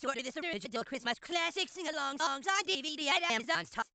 to order this original Christmas classic sing-along songs on DVD at Amazon's top.